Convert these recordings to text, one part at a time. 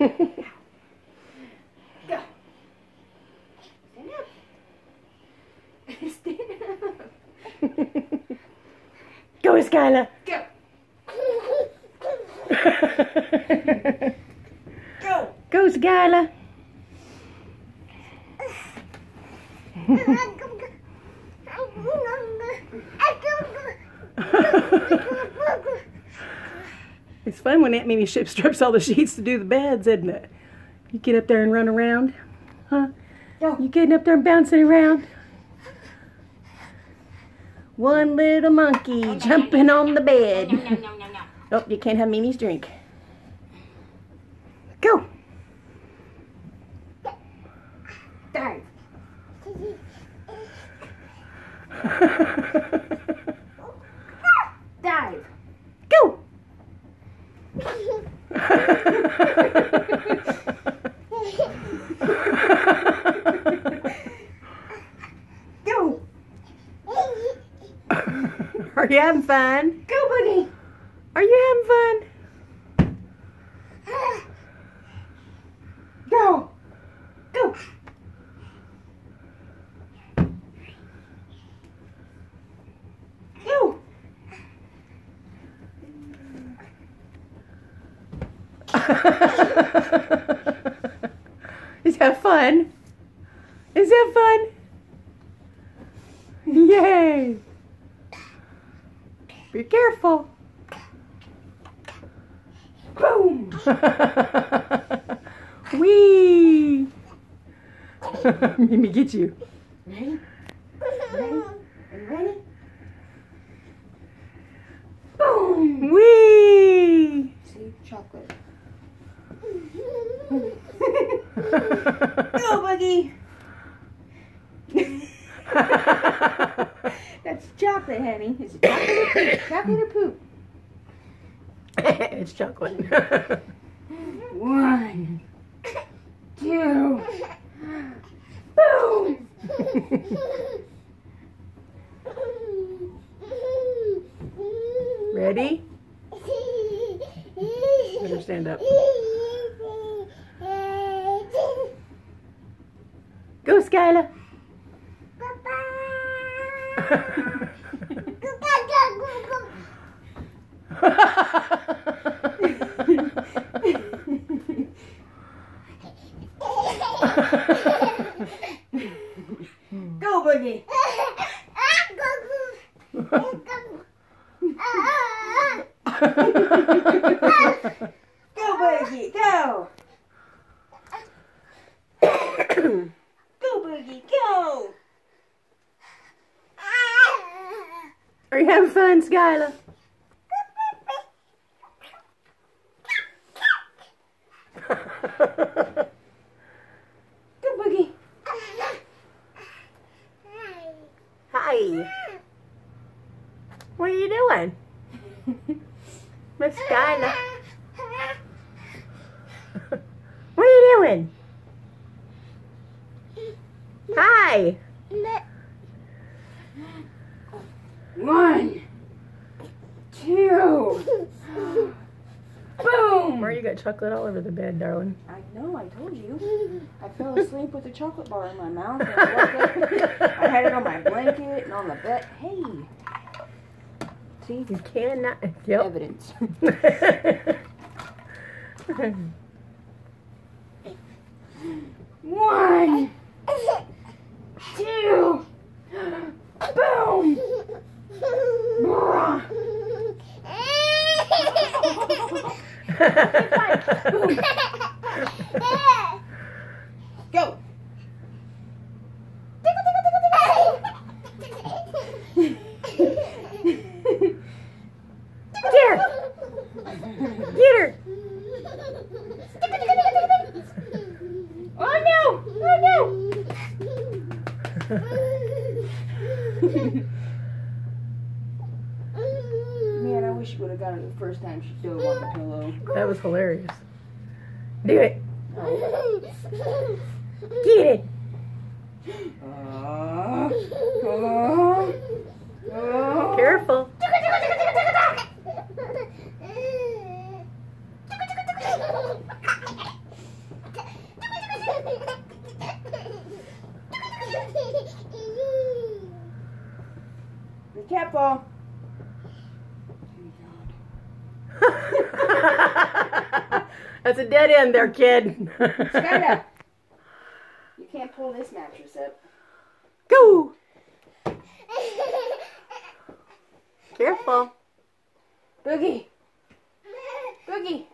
Go. Stand up. Stand up. Go, Skylar. Go. Go. Go, Skylar. it's fun when Aunt Mimi ship strips all the sheets to do the beds, isn't it? You get up there and run around. Huh? Go. You getting up there and bouncing around? One little monkey oh, jumping on the bed. Nom, nom. Oh, you can't have Mimi's drink. Go. Dive. Dive. Go. Go. Are you having fun? Go, Boogie. Are you having fun? Go. Go. Go. Is that fun? Is that fun? Yay! Be careful. Boom. Wee! Mimi, get you. Ready? Ready? Are you ready? Boom. Wee! See, chocolate. Go, Boogie. That's chocolate, honey. Is it chocolate or poop? Chocolate or poop? it's chocolate. One, two, boom. Ready? Better stand up. Go, Skylar. Go, Boogie. Go, Boogie. Go. Are you having fun, Skylar? Go, Boogie. Hi. What are you doing? Miss Skylar. What are you doing? Hi. One, two, Where you got chocolate all over the bed, darling? I know, I told you. I fell asleep with a chocolate bar in my mouth. I, I had it on my blanket and on the bed. Hey, see, You cannot. Yep. evidence. すごい。first time she dove on the pillow. That was hilarious. Do it. Oh. Get it. Uh, uh, uh. Careful. Be careful. That's a dead end there, kid. Skylar. You can't pull this mattress up. Go. Careful. Boogie. Boogie.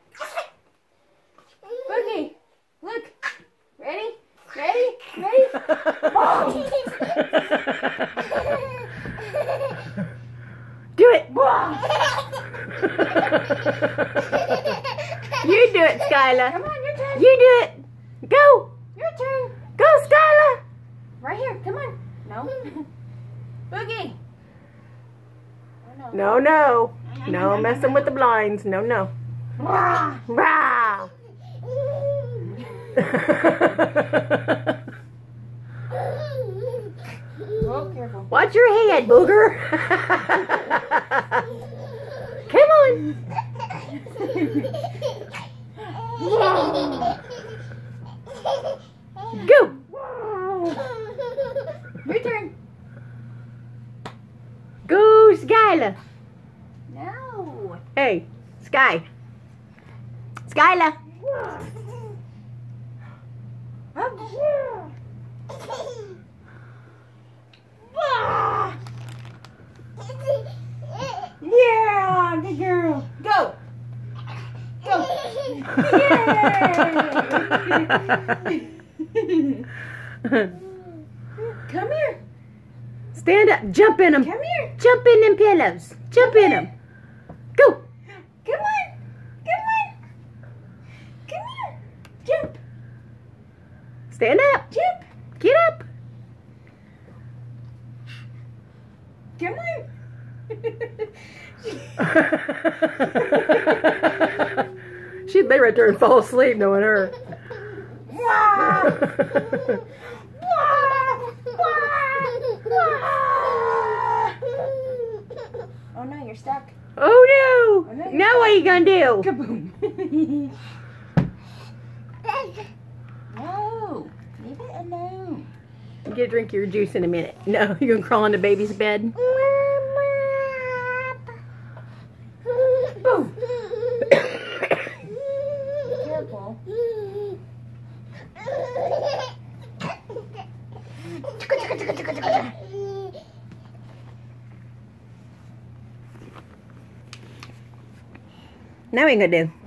Look. Ready? Ready? Ready? Do it. Whoa. You do it, Skylar. Come on, your turn. You do it. Go. Your turn. Go, Skylar. Right here. Come on. No. Boogie. Oh, No, no. No messing with the blinds. No, no. Wah. Wow. Oh, careful. Watch your head, booger. Come on. Go. Your turn. Go, Skylar. No. Hey, Sky. Skylar. Yeah, good girl. Go. Go. Come here. Stand up. Jump in them. Come here. Jump in them pillows. Jump in them. Go. Come on. Come on. Come here. Jump. Stand up. Jump. Get up. Come on. She'd lay right there and fall asleep knowing her. Oh no, you're stuck. oh no. Oh, now what are you going to do? Kaboom. no. Leave it alone. You get a drink of your juice in a minute. No, you're to crawl into baby's bed. Boom. Careful. Now going to do?